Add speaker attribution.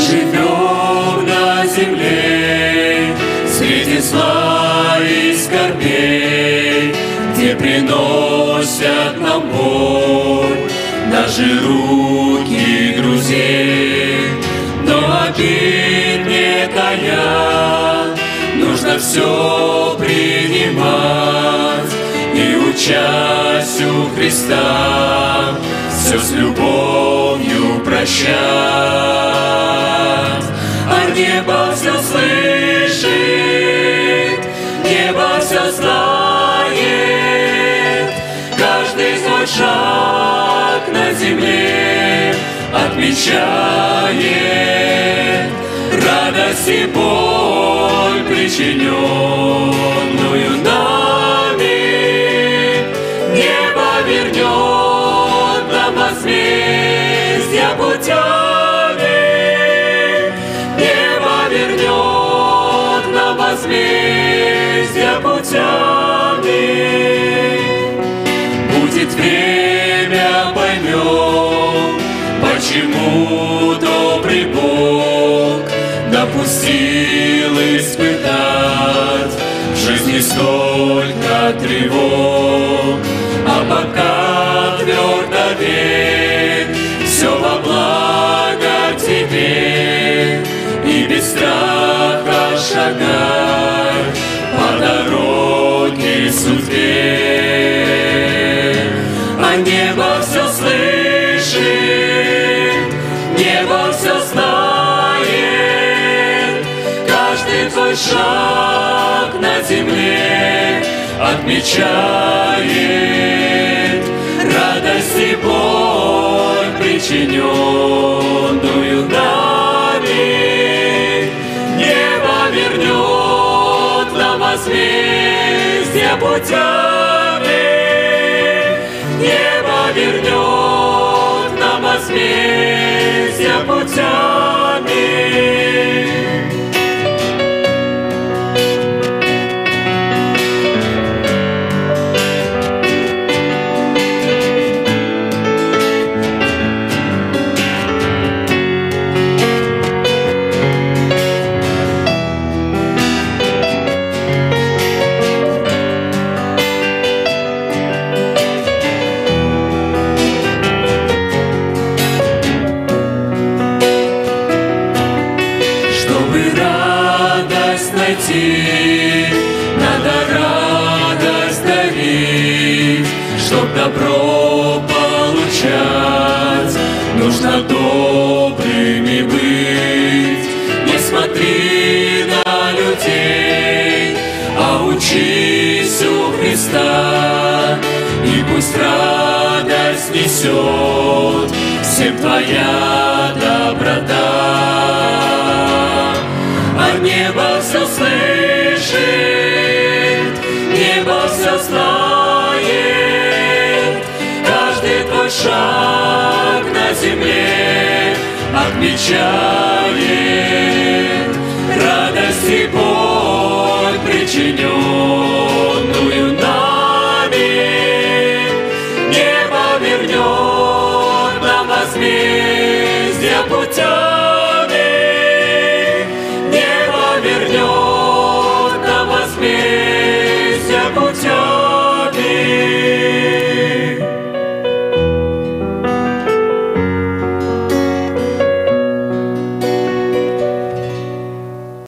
Speaker 1: живем на земле, Среди зла и скорбей, Где приносят нам боль, Даже руки друзей. Но обид не тая, Нужно все принимать, И участь у Христа, все с любовью прощать. А небо все слышит, небо все знает, Каждый свой шаг на земле отмечает. Радость и боль, причиненную жизни столько тревог, а пока твердо верь, все во благо тебе и без страха шагай по дороге судьбе. А небо все слышит, небо все знает, твой шаг на земле отмечает радость и боль, причиненную нами. Небо вернет нам возмездие путями. Небо вернет нам возмездие путями. Найти, надо радость дарить. Чтоб добро получать, нужно добрыми быть. Не смотри на людей, а учись у Христа. И пусть радость несет всем твоя доброта. все знает, каждый твой шаг на земле отмечает радость и боль причиненную нами. Не повернет нам возмездие путем.